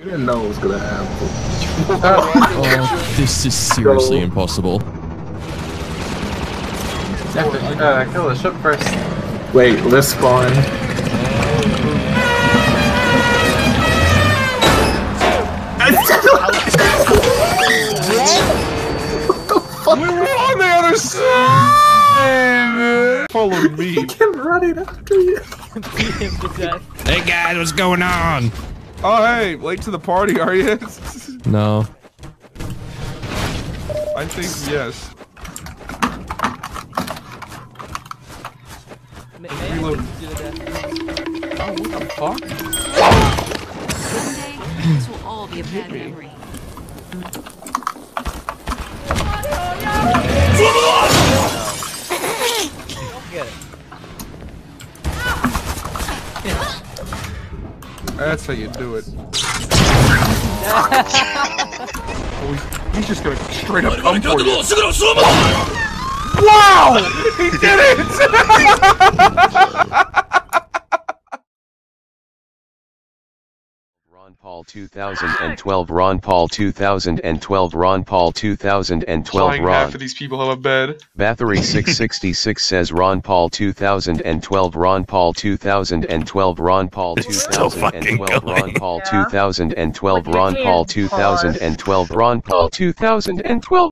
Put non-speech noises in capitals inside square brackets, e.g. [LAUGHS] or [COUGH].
You didn't know it was gonna happen. Oh, this is seriously Go. impossible. You have to uh, kill the ship first. Wait, let's spawn. We were on the other side! Follow me. [LAUGHS] Kept running after you. [LAUGHS] Beat him to death. Hey guys, what's going on? Oh, hey, late to the party, are you? [LAUGHS] No. I think yes. May, may Reload. beat you to death? Oh, what the fuck? Someday, this will all be a bad memory. Get it. That's how you do it. oh, he's, [LAUGHS] he's just gonna straight up come for you. Wow! He did it! [LAUGHS] Ron Paul 2012 Ron Paul 2012 Ron Paul 2012 Flying half Ron of these people have a bed. Bathory [LAUGHS] 666 says Ron Paul 2012 Ron Paul 2012 Ron Paul 2012 Ron Paul 2012 Ron Paul 2012 Ron Paul 2012